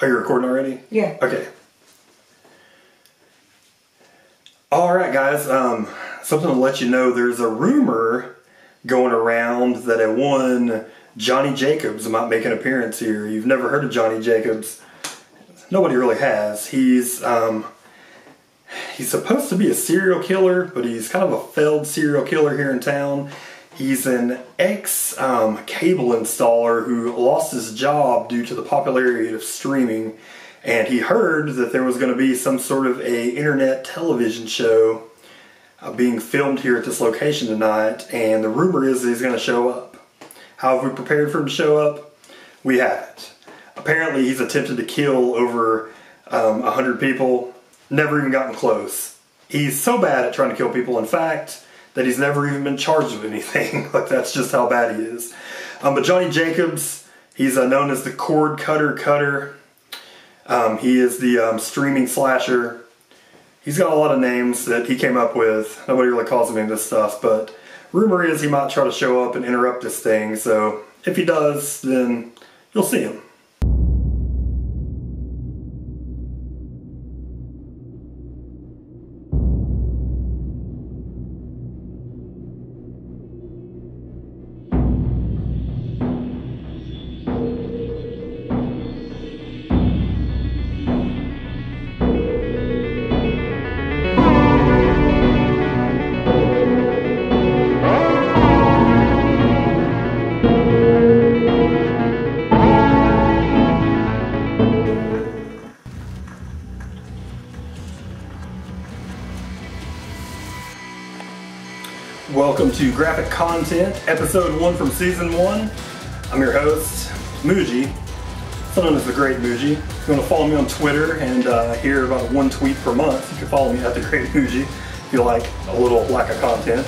Are you recording already? Yeah. Okay. All right, guys. Um, something to let you know. There's a rumor going around that a one Johnny Jacobs might make an appearance here. You've never heard of Johnny Jacobs? Nobody really has. He's um, he's supposed to be a serial killer, but he's kind of a failed serial killer here in town. He's an ex um, cable installer who lost his job due to the popularity of streaming, and he heard that there was going to be some sort of a internet television show uh, being filmed here at this location tonight. And the rumor is that he's going to show up. How have we prepared for him to show up? We haven't. Apparently, he's attempted to kill over um, 100 people, never even gotten close. He's so bad at trying to kill people, in fact, that he's never even been charged with anything. like, that's just how bad he is. Um, but Johnny Jacobs, he's uh, known as the cord cutter cutter. Um, he is the um, streaming slasher. He's got a lot of names that he came up with. Nobody really calls him any of this stuff, but rumor is he might try to show up and interrupt this thing. So if he does, then you'll see him. Welcome to Graphic Content, episode one from season one. I'm your host, Muji, known as the Great Muji. If you want to follow me on Twitter and uh, hear about one tweet per month, you can follow me at the Great Muji if you like a little lack of content.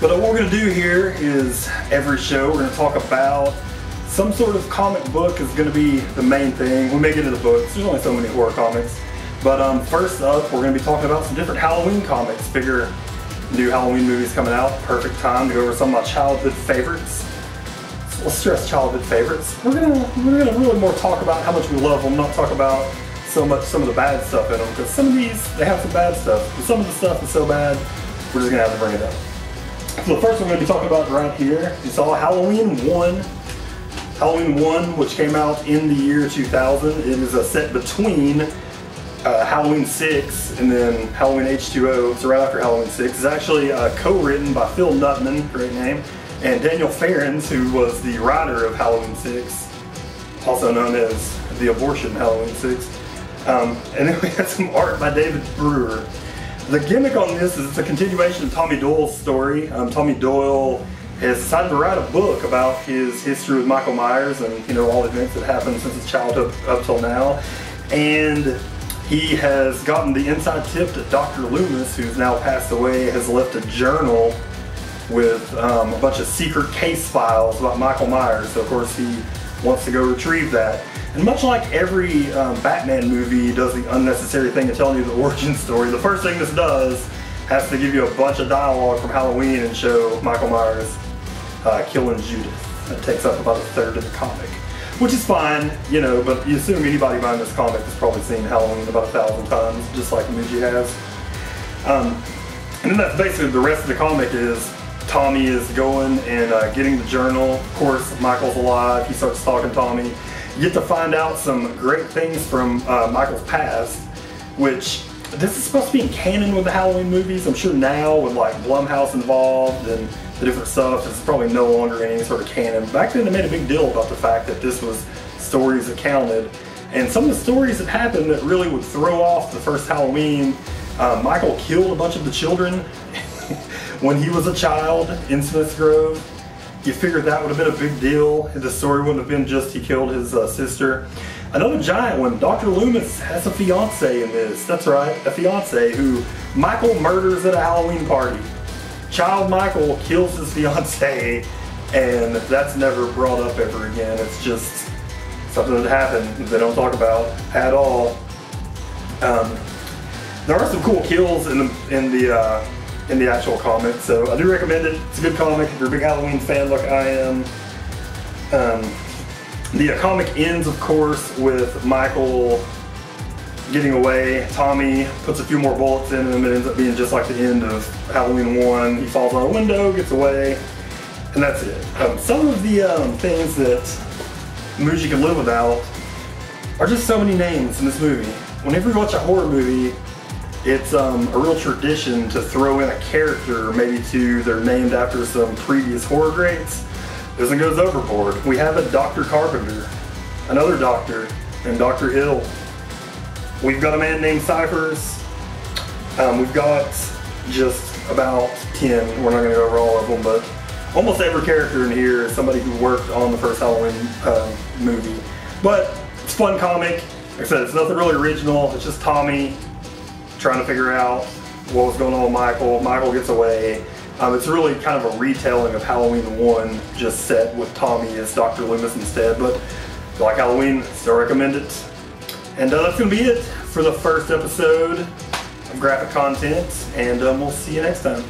But uh, what we're going to do here is every show we're going to talk about some sort of comic book is going to be the main thing. We may get into the books. There's only so many horror comics. But um, first up, we're going to be talking about some different Halloween comics. Figure new Halloween movies coming out. Perfect time to go over some of my childhood favorites. So let's stress childhood favorites. We're gonna we're gonna really more talk about how much we love them, not talk about so much some of the bad stuff in them because some of these they have some bad stuff, but some of the stuff is so bad we're just gonna have to bring it up. So the first one we're gonna be talking about right here. You saw Halloween one. Halloween 1, which came out in the year 2000. It is a set between uh, Halloween 6 and then Halloween H2O, so right after Halloween 6. It's actually uh, co-written by Phil Nutman, great name, and Daniel Farrands, who was the writer of Halloween 6, also known as the abortion Halloween 6. Um, and then we had some art by David Brewer. The gimmick on this is it's a continuation of Tommy Doyle's story. Um, Tommy Doyle has decided to write a book about his history with Michael Myers and you know all the events that happened since his childhood up till now. And he has gotten the inside tip that Dr. Loomis, who's now passed away, has left a journal with um, a bunch of secret case files about Michael Myers. So of course he wants to go retrieve that. And much like every um, Batman movie does the unnecessary thing of telling you the origin story, the first thing this does has to give you a bunch of dialogue from Halloween and show Michael Myers uh, killing Judith. That takes up about a third of the comic which is fine, you know, but you assume anybody buying this comic has probably seen Halloween about a thousand times, just like Muji has. Um, and then that's basically the rest of the comic is Tommy is going and uh, getting the journal. Of course, Michael's alive. He starts talking Tommy. You get to find out some great things from uh, Michael's past, which this is supposed to be in canon with the Halloween movies. I'm sure now with like Blumhouse involved and the different stuff, it's probably no longer any sort of canon. Back then they made a big deal about the fact that this was stories accounted. And some of the stories that happened that really would throw off the first Halloween, uh, Michael killed a bunch of the children when he was a child in Smiths Grove. You figured that would have been a big deal. The story wouldn't have been just he killed his uh, sister. Another giant one, Dr. Loomis has a fiance in this. That's right, a fiance who Michael murders at a Halloween party. Child Michael kills his fiance, and that's never brought up ever again. It's just something that happened they don't talk about at all. Um, there are some cool kills in the in the uh, in the actual comic, so I do recommend it. It's a good comic if you're a big Halloween fan like I am. Um, The comic ends, of course, with Michael getting away. Tommy puts a few more bullets in him. It ends up being just like the end of Halloween 1. He falls on a window, gets away, and that's it. Um, some of the um, things that Muji can live without are just so many names in this movie. Whenever you watch a horror movie, it's um, a real tradition to throw in a character, maybe to they're named after some previous horror greats. One goes overboard. We have a Dr. Carpenter, another doctor, and Dr. Hill. We've got a man named Cyphers. Um, we've got just about 10. We're not going to go over all of them, but almost every character in here is somebody who worked on the first Halloween uh, movie. But it's fun comic. Like I said, it's nothing really original. It's just Tommy trying to figure out what was going on with Michael. Michael gets away. Um, it's really kind of a retelling of Halloween 1, just set with Tommy as Dr. Loomis instead. But if you like Halloween, still recommend it. And uh, that's going to be it for the first episode of Graphic Content, and um, we'll see you next time.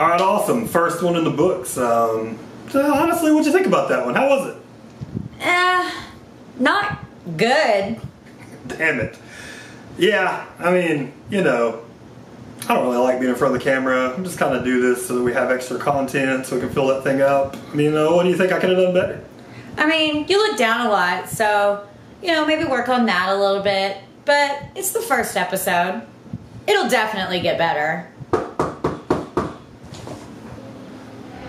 All right, awesome. First one in the books. Um, so honestly, what'd you think about that one? How was it? Eh, not good. Damn it. Yeah, I mean, you know, I don't really like being in front of the camera. I'm just kind of do this so that we have extra content so we can fill that thing up. I mean, uh, what do you think I could have done better? I mean, you look down a lot, so, you know, maybe work on that a little bit. But it's the first episode. It'll definitely get better.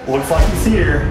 Looks like he's here.